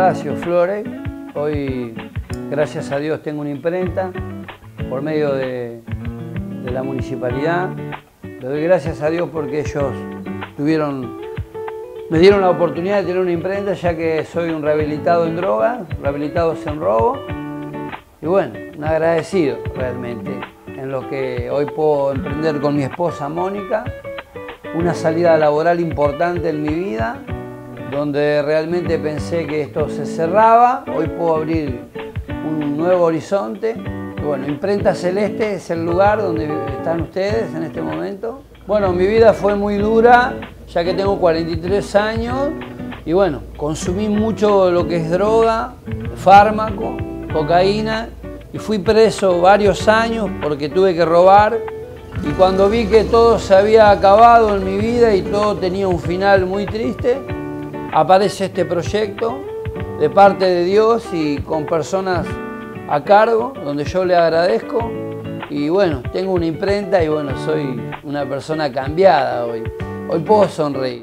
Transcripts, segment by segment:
Horacio Flores. Hoy, gracias a Dios, tengo una imprenta por medio de, la municipalidad. Le doy gracias a Dios porque ellos tuvieron, me dieron la oportunidad de tener una imprenta ya que soy un rehabilitado en drogas, rehabilitados en robo. Y bueno, un agradecido realmente en lo que hoy puedo emprender con mi esposa Mónica, una salida laboral importante en mi vida donde realmente pensé que esto se cerraba, hoy puedo abrir un nuevo horizonte. bueno, Imprenta Celeste es el lugar donde están ustedes en este momento. Bueno, mi vida fue muy dura, ya que tengo 43 años, y bueno, consumí mucho lo que es droga, fármaco, cocaína, y fui preso varios años porque tuve que robar. Y cuando vi que todo se había acabado en mi vida y todo tenía un final muy triste, aparece este proyecto de parte de Dios y con personas a cargo, donde yo le agradezco. Y bueno, tengo una imprenta y bueno, soy una persona cambiada hoy. Hoy puedo sonreír.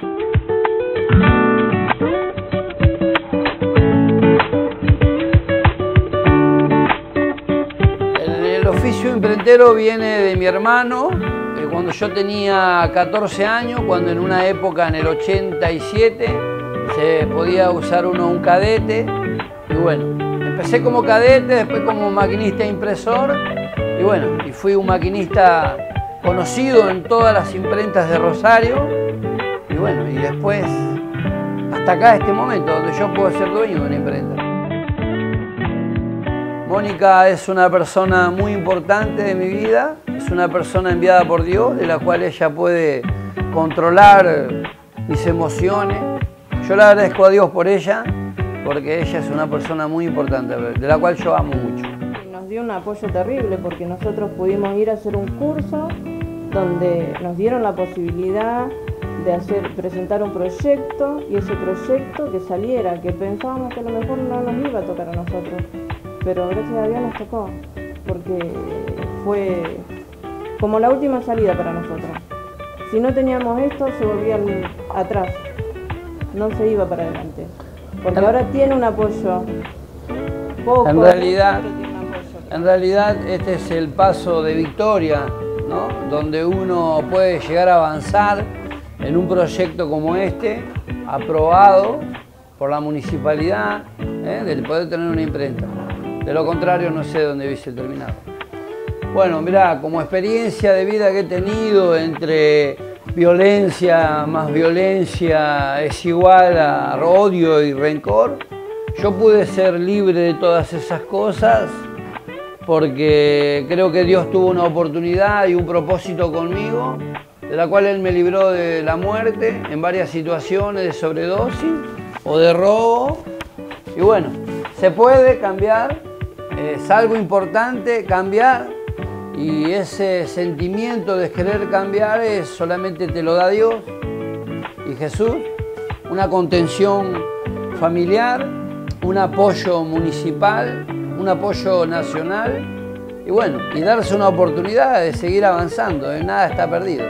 El, oficio imprentero viene de mi hermano, eh, cuando yo tenía 14 años, cuando en una época en el 87 se podía usar uno un cadete. Y bueno, empecé como cadete, después como maquinista impresor. Y bueno, y fui un maquinista conocido en todas las imprentas de Rosario. Y bueno, y después hasta acá este momento donde yo puedo ser dueño de una imprenta. Mónica es una persona muy importante de mi vida, es una persona enviada por Dios, de la cual ella puede controlar mis emociones, yo le agradezco a Dios por ella, porque ella es una persona muy importante, de la cual yo amo mucho. Nos dio un apoyo terrible porque nosotros pudimos ir a hacer un curso donde nos dieron la posibilidad de hacer, presentar un proyecto y ese proyecto que saliera, que pensábamos que a lo mejor no nos iba a tocar a nosotros, pero gracias a Dios nos tocó, porque fue como la última salida para nosotros. Si no teníamos esto, se volvían atrás no se iba para adelante. Porque ahora tiene un apoyo. Poco, en realidad, en realidad este es el paso de victoria, ¿no? donde uno puede llegar a avanzar en un proyecto como este, aprobado por la municipalidad, ¿eh? de poder tener una imprenta. De lo contrario, no sé dónde hubiese terminado. Bueno, mira, como experiencia de vida que he tenido entre violencia más violencia es igual a odio y rencor. Yo pude ser libre de todas esas cosas porque creo que Dios tuvo una oportunidad y un propósito conmigo, de la cual Él me libró de la muerte en varias situaciones de sobredosis o de robo. Y bueno, se puede cambiar, es algo importante cambiar y ese sentimiento de querer cambiar es solamente te lo da Dios y Jesús, una contención familiar, un apoyo municipal, un apoyo nacional y bueno, y darse una oportunidad de seguir avanzando, nada está perdido.